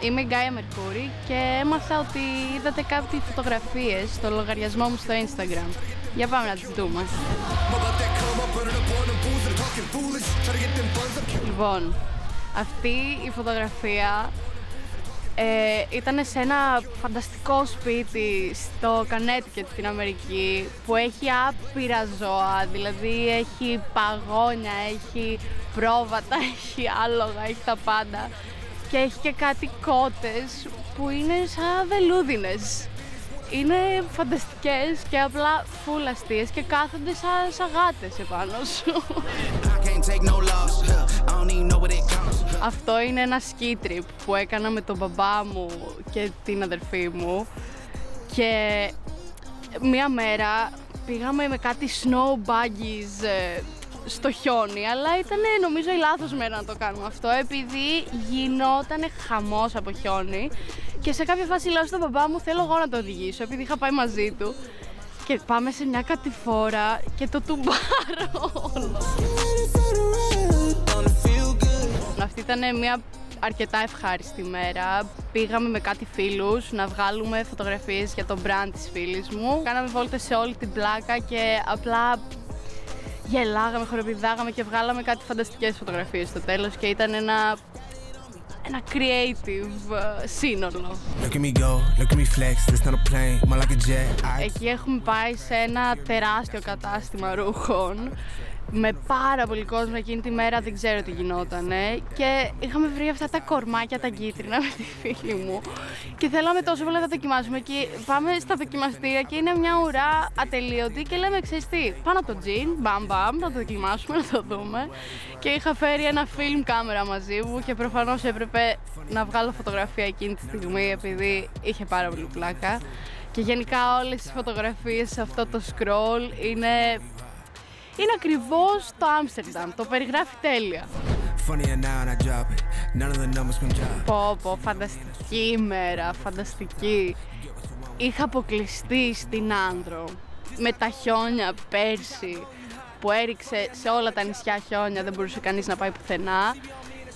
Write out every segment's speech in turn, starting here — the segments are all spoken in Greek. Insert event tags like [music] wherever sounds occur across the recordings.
Είμαι η Γκάια Μερκούρη και έμαθα ότι είδατε κάποιες φωτογραφίες στο λογαριασμό μου στο Instagram. Για πάμε να τις δούμε. Λοιπόν, αυτή η φωτογραφία ε, ήταν σε ένα φανταστικό σπίτι στο Connecticut στην Αμερική που έχει άπειρα ζώα, δηλαδή έχει παγόνια, έχει πρόβατα, [laughs] έχει άλογα, έχει τα πάντα και έχει και κάτι κότες που είναι σαν βελούδινες. Είναι φανταστικές και απλά φουλαστίες και κάθονται σαν, σαν γάτες επάνω σου. Αυτό είναι ένα ski trip που έκανα με τον μπαμπά μου και την αδερφή μου και μία μέρα πήγαμε με κάτι snow buggies ε, στο χιόνι, αλλά ήταν νομίζω η λάθος μέρα να το κάνουμε αυτό επειδή γινόταν χαμός από χιόνι και σε κάποια φάση λέω στον μπαμπά μου θέλω εγώ να το οδηγήσω επειδή είχα πάει μαζί του και πάμε σε μια κατηφόρα και το τουμπάρω όλο. Αυτή ήταν μια αρκετά ευχάριστη μέρα. Πήγαμε με κάτι φίλους να βγάλουμε φωτογραφίες για το brand της φίλης μου. Κάναμε βόλτες σε όλη την πλάκα και απλά γελάγαμε, χοροπηδάγαμε και βγάλαμε κάτι φανταστικές φωτογραφίες στο τέλος και ήταν ένα ένα creative ε, σύνολο. Εκεί έχουμε πάει σε ένα τεράστιο κατάστημα ρούχων με πάρα πολύ κόσμο εκείνη τη μέρα, δεν ξέρω τι γινόταν. Και είχαμε βρει αυτά τα κορμάκια τα κίτρινα με τη φίλη μου. Και θέλαμε τόσο πολύ να τα δοκιμάσουμε. Και πάμε στα δοκιμαστήρια και είναι μια ουρά ατελείωτη. Και λέμε, ξέρεις τι, πάνω το τζιν, μπαμ μπαμ, να το δοκιμάσουμε, [laughs] να το δούμε. Και είχα φέρει ένα film κάμερα μαζί μου και προφανώς έπρεπε να βγάλω φωτογραφία εκείνη τη στιγμή επειδή είχε πάρα πολύ πλάκα. Και γενικά όλες τις φωτογραφίες σε αυτό το scroll είναι είναι ακριβώς το Άμστερνταμ. Το περιγράφει τέλεια. Πω πω, φανταστική ημέρα, φανταστική. Είχα αποκλειστεί στην Άνδρο με τα χιόνια πέρσι που έριξε σε όλα τα νησιά χιόνια, δεν μπορούσε κανείς να πάει πουθενά.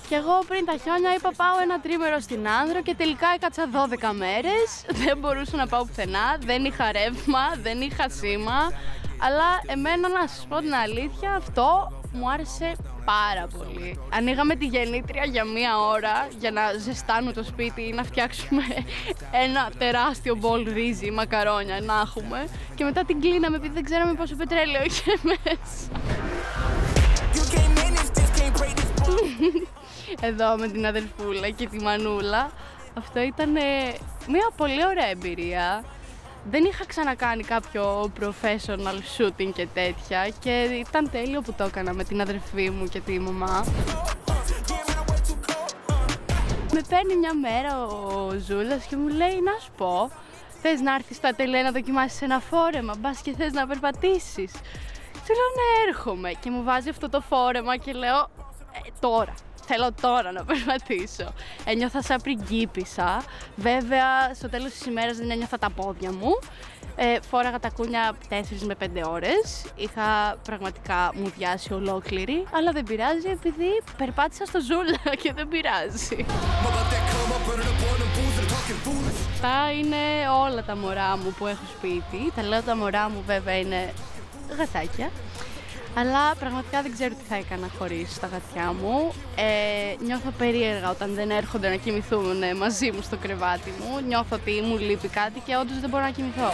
Και εγώ πριν τα χιόνια είπα πάω ένα τρίμερο στην Άνδρο και τελικά έκατσα 12 μέρες, δεν μπορούσα να πάω πουθενά, δεν είχα ρεύμα, δεν είχα σήμα, αλλά εμένα να σας πω την αλήθεια, αυτό μου άρεσε πάρα πολύ. Ανοίγαμε τη γεννήτρια για μία ώρα για να ζεστάνουμε το σπίτι ή να φτιάξουμε ένα τεράστιο μπολ ρύζι, μακαρόνια να έχουμε και μετά την κλείναμε επειδή δεν ξέραμε πόσο πετρέλαιο είχε μέσα. Εδώ με την αδελφούλα και τη μανούλα. Αυτό ήταν μια πολύ ωραία εμπειρία δεν είχα ξανακάνει κάποιο professional shooting και τέτοια και ήταν τέλειο που το έκανα με την αδερφή μου και τη μαμά. Με παίρνει μια μέρα ο Ζούλας και μου λέει να σου πω θες να έρθεις στα τελέ να δοκιμάσεις ένα φόρεμα, μπας και θες να περπατήσεις. Του λέω ναι έρχομαι και μου βάζει αυτό το φόρεμα και λέω ε, τώρα θέλω τώρα να περπατήσω. Ένιωθα σαν πριγκίπισσα. Βέβαια, στο τέλος της ημέρας δεν ένιωθα τα πόδια μου. Ε, φόραγα τα κούνια 4 με 5 ώρες. Είχα πραγματικά μου διάσει ολόκληρη, αλλά δεν πειράζει επειδή περπάτησα στο ζούλα [laughs] και δεν πειράζει. Αυτά είναι όλα τα μωρά μου που έχω σπίτι. Τα λέω τα μωρά μου βέβαια είναι γατάκια. Αλλά πραγματικά δεν ξέρω τι θα έκανα χωρίς τα γατιά μου. Ε, νιώθω περίεργα όταν δεν έρχονται να κοιμηθούν ε, μαζί μου στο κρεβάτι μου. Νιώθω ότι μου λείπει κάτι και όντως δεν μπορώ να κοιμηθώ.